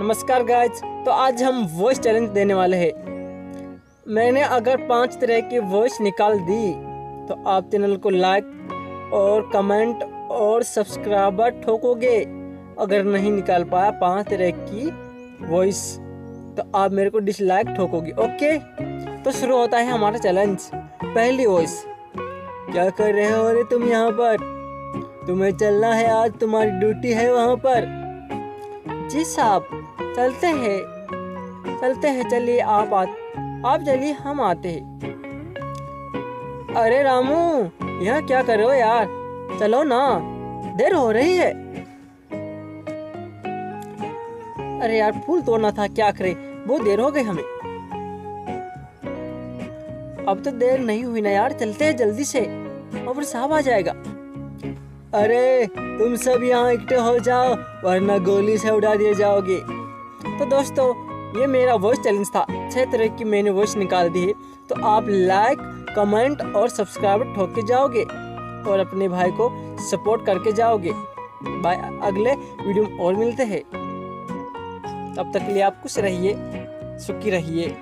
नमस्कार गाइज़ तो आज हम वॉइस चैलेंज देने वाले हैं। मैंने अगर पाँच तरह की वॉइस निकाल दी तो आप चैनल को लाइक और कमेंट और सब्सक्राइबर ठोकोगे। अगर नहीं निकाल पाया पाँच तरह की वॉइस तो आप मेरे को डिसलाइक ठोकोगे ओके तो शुरू होता है हमारा चैलेंज पहली वॉइस क्या कर रहे हो रे तुम यहाँ पर? तुम्हें चलना है आज, तुम्हारी ड्यूटी है वहाँ पर। जी साहब, चलते हैं। चलते हैं, चलिए आप आ, आप चलिए, हम आते हैं। अरे रामू, यह क्या कर रहे हो यार? चलो ना, देर हो रही है। अरे यार, फूल तोड़ना था, क्या करे? बहुत देर हो गई हमें। अब तो देर नहीं हुई ना यार, चलते हैं जल्दी से, और साहब आ जाएगा। अरे, तुम सब यहाँ इकट्ठे हो जाओ, वरना गोली से उड़ा दिए जाओगे। तो दोस्तों, ये मेरा वॉइस चैलेंज था। छह तरह की मैंने वॉइस निकाल दी है। तो आप लाइक कमेंट और सब्सक्राइब ठोक के जाओगे और अपने भाई को सपोर्ट करके जाओगे। बाय अगले वीडियो में और मिलते हैं। तब तक के लिए आप खुश रहिए, सुखी रहिए।